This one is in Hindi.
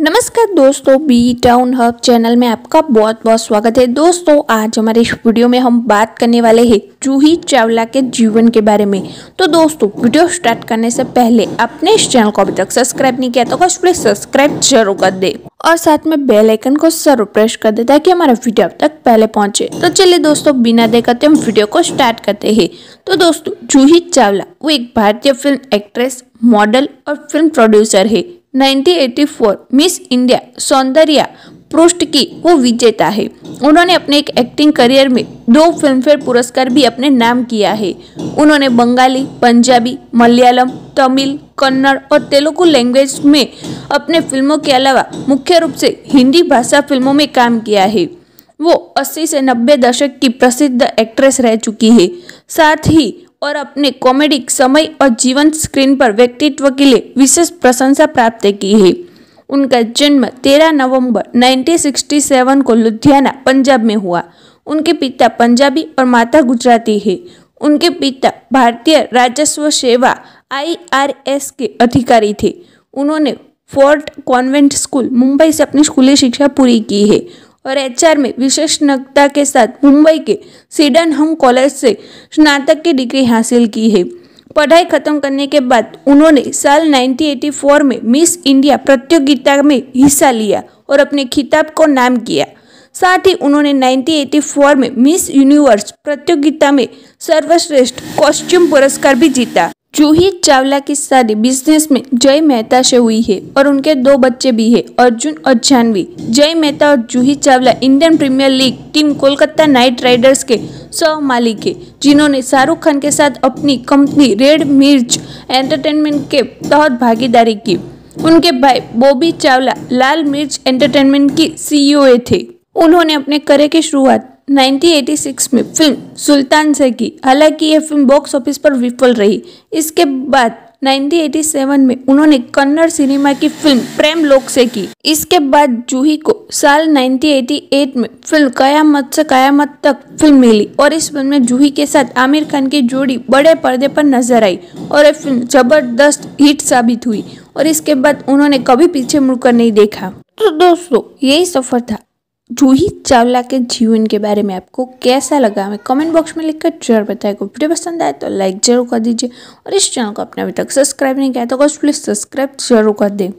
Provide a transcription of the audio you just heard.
नमस्कार दोस्तों, बी टाउन हब चैनल में आपका बहुत बहुत स्वागत है। दोस्तों, आज हमारे इस वीडियो में हम बात करने वाले हैं जूही चावला के जीवन के बारे में। तो दोस्तों, वीडियो स्टार्ट करने से पहले अपने इस चैनल को अभी तक सब्सक्राइब नहीं किया तो प्लीज़ सब्सक्राइब ज़रूर कर दे और साथ में बेल आइकन को ज़रूर प्रेस कर दे ताकि हमारा वीडियो अब तक पहले पहुँचे। तो चलिए दोस्तों, बिना देखते हम वीडियो को स्टार्ट करते हैं। तो दोस्तों, जूही चावला वो एक भारतीय फ़िल्म एक्ट्रेस मॉडल और फ़िल्म प्रोड्यूसर है। 1984 मिस इंडिया, सौंदर्या पृष्ठ की वो विजेता है। उन्होंने अपने एक एक्टिंग करियर में दो फिल्मफेयर पुरस्कार भी अपने नाम किया है। उन्होंने बंगाली, पंजाबी, मलयालम, तमिल, कन्नड़ और तेलुगु लैंग्वेज में अपने फ़िल्मों के अलावा मुख्य रूप से हिंदी भाषा फ़िल्मों में काम किया है। वो 80 से 90 दशक की प्रसिद्ध एक्ट्रेस रह चुकी है। साथ ही और अपने कॉमेडिक समय और जीवन स्क्रीन पर व्यक्तित्व के लिए विशेष प्रशंसा प्राप्त की है। उनका जन्म 13 नवंबर 1967 को लुधियाना, पंजाब में हुआ। उनके पिता पंजाबी और माता गुजराती है। उनके पिता भारतीय राजस्व सेवा आईआरएस के अधिकारी थे। उन्होंने फोर्ट कॉन्वेंट स्कूल, मुंबई से अपनी स्कूली शिक्षा पूरी की है। और एचआर में विशेषज्ञता के साथ मुंबई के सीडन हम कॉलेज से स्नातक की डिग्री हासिल की है। पढ़ाई खत्म करने के बाद उन्होंने साल 1984 में मिस इंडिया प्रतियोगिता में हिस्सा लिया और अपने खिताब को नाम किया। साथ ही उन्होंने 1984 में मिस यूनिवर्स प्रतियोगिता में सर्वश्रेष्ठ कॉस्ट्यूम पुरस्कार भी जीता। जूही चावला की शादी बिज़नेस में जय मेहता से हुई है और उनके दो बच्चे भी हैं, अर्जुन और जानवी। जय मेहता और Juhi Chawla Indian Premier League team Kolkata Knight Riders के सह मालिक है, जिन्होंने शाहरुख खान के साथ अपनी कंपनी रेड मिर्च एंटरटेनमेंट के तहत भागीदारी की। उनके भाई बॉबी चावला लाल मिर्च एंटरटेनमेंट की सीईओ थे। उन्होंने अपने करियर की शुरुआत 1986 में फ़िल्म सुल्तान से की। हालाँकि यह फ़िल्म बॉक्स ऑफ़िस पर विफल रही। इसके बाद 1987 में उन्होंने कन्नड़ सिनेमा की फ़िल्म प्रेम लोक से की। इसके बाद जूही को साल 1988 में फ़िल्म कयामत से कयामत तक फ़िल्म मिली और इस फ़िल्म में जूही के साथ आमिर खान की जोड़ी बड़े पर्दे पर नज़र आई और यह फ़िल्म ज़बरदस्त हिट साबित हुई और इसके बाद उन्होंने कभी पीछे मुड़कर नहीं देखा। तो दोस्तों, यही सफ़र था जूही चावला के जीवन के बारे में आपको कैसा लगा, हमें कमेंट बॉक्स में लिखकर ज़रूर बताएगा वीडियो पसंद आए तो लाइक ज़रूर कर दीजिए और इस चैनल को अपने अभी तक सब्सक्राइब नहीं किया तो प्लीज़ सब्सक्राइब ज़रूर कर दें।